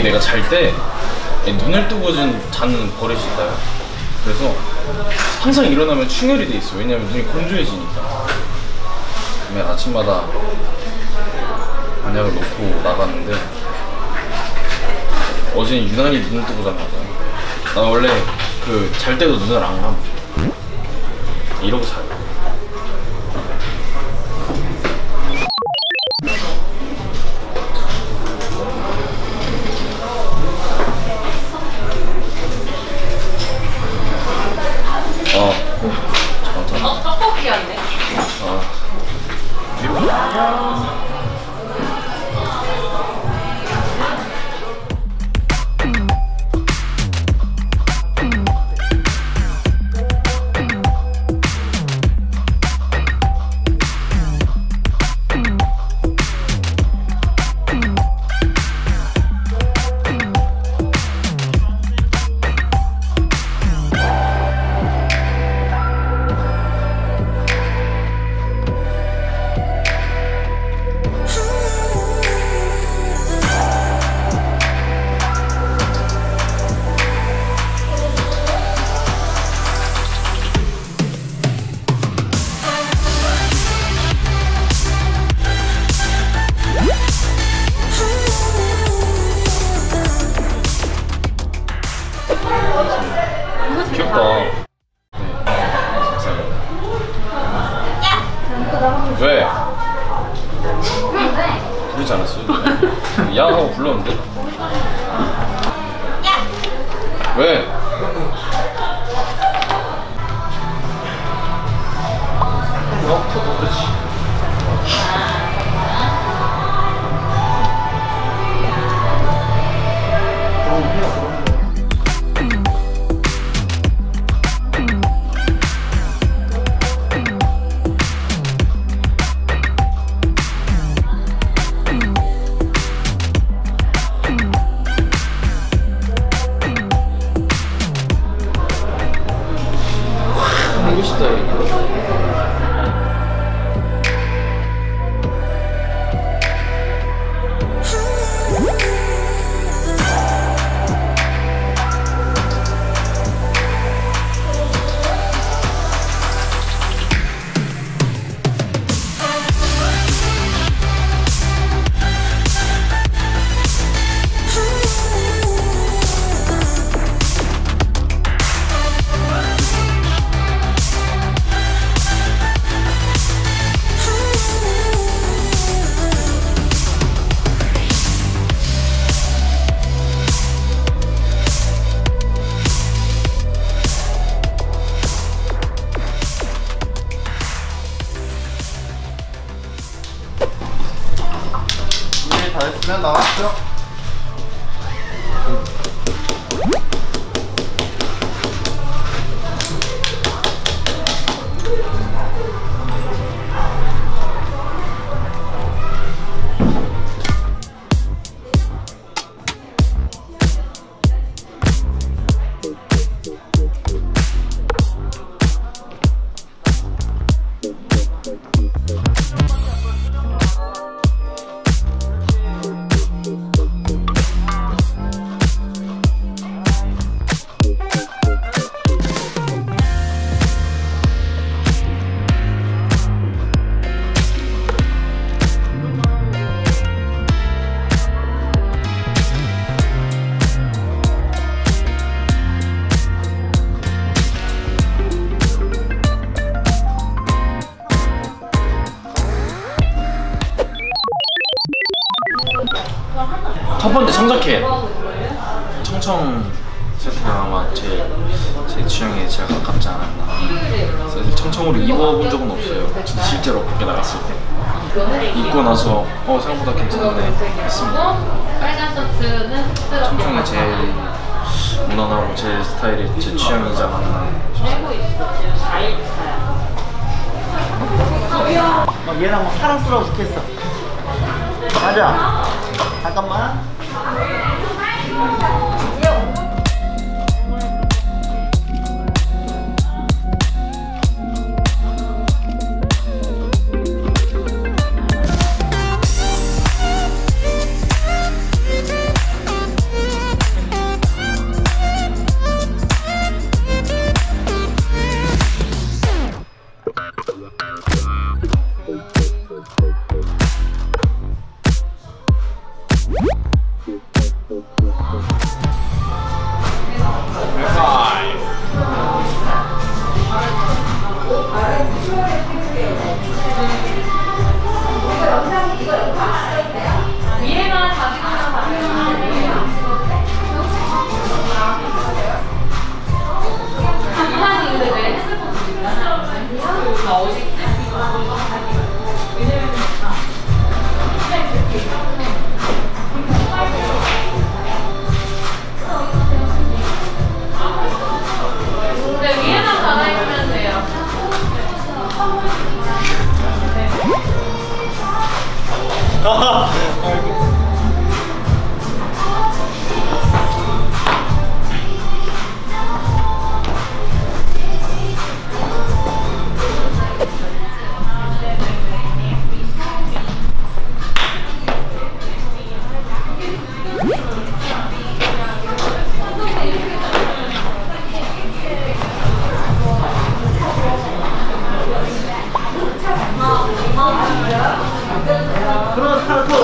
이게 내가 잘 때 눈을 뜨고 좀 자는 버릇이 있다. 그래서 항상 일어나면 충혈이 돼 있어. 왜냐면 눈이 건조해지니까. 매일 아침마다 안약을 놓고 나갔는데 어제는 유난히 눈을 뜨고 잤나 봐. 나 원래 그 잘 때도 눈을 안 감아. 이러고 자요. 귀엽 야 하고 불렀는데? 왜? andando avanti 첫 번째 청자켓. 청청 세트가 아마 제, 제 취향에 제일 가깝지 않았나. 사실 청청으로 입어본 적은 없어요. 실제로 밖에 나갔을 때. 입고 나서 어 생각보다 괜찮네 했습니다. 청청이 제일 무난하고 제 스타일이 제 취향이지 않았나. 알고 있어. 지금 4일 차야. 막 얘랑 막 사랑스러워 죽겠어. 가자. 잠깐만. Thank you. 그런 타투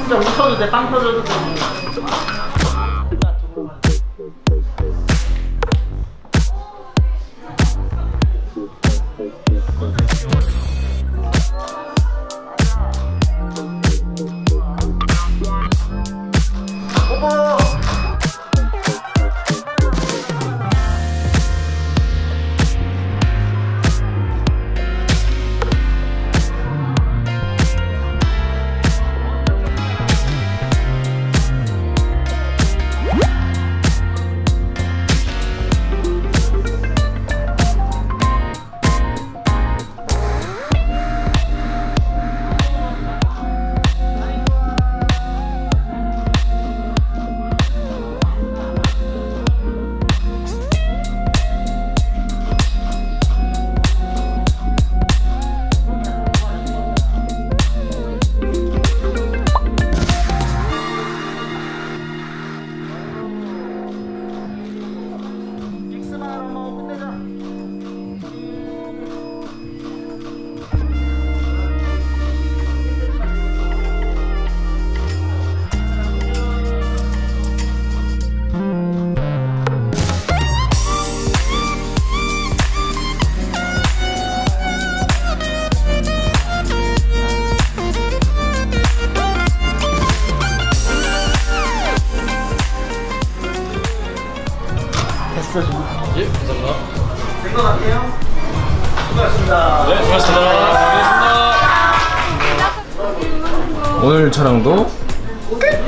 혼자 웃어도 돼 빵 터져도 돼 Oh. 감사합니다. 된것 같아요 수고하셨습니다 네, 수고하셨습니다. 오늘 촬영도 윙